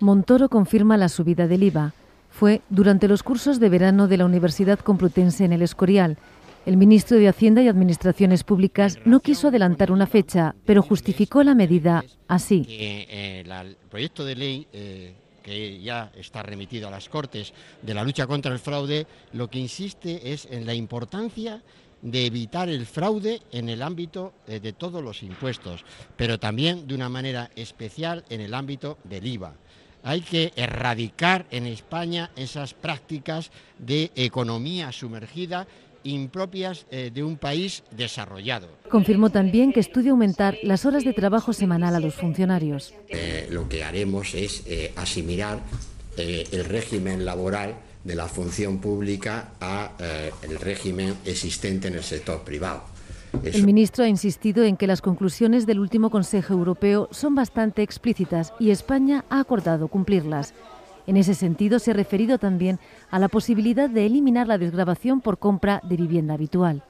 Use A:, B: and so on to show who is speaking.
A: Montoro confirma la subida del IVA. Fue durante los cursos de verano de la Universidad Complutense en el Escorial. El ministro de Hacienda y Administraciones Públicas no quiso adelantar una fecha, pero justificó la medida así.
B: Eh, el proyecto de ley eh, que ya está remitido a las Cortes de la lucha contra el fraude, lo que insiste es en la importancia de evitar el fraude en el ámbito eh, de todos los impuestos, pero también de una manera especial en el ámbito del IVA. Hay que erradicar en España esas prácticas de economía sumergida impropias eh, de un país desarrollado.
A: Confirmó también que estudia aumentar las horas de trabajo semanal a los funcionarios.
B: Eh, lo que haremos es asimilar el régimen laboral de la función pública a eh, el régimen existente en el sector privado.
A: El ministro ha insistido en que las conclusiones del último Consejo Europeo son bastante explícitas y España ha acordado cumplirlas. En ese sentido, se ha referido también a la posibilidad de eliminar la desgrabación por compra de vivienda habitual.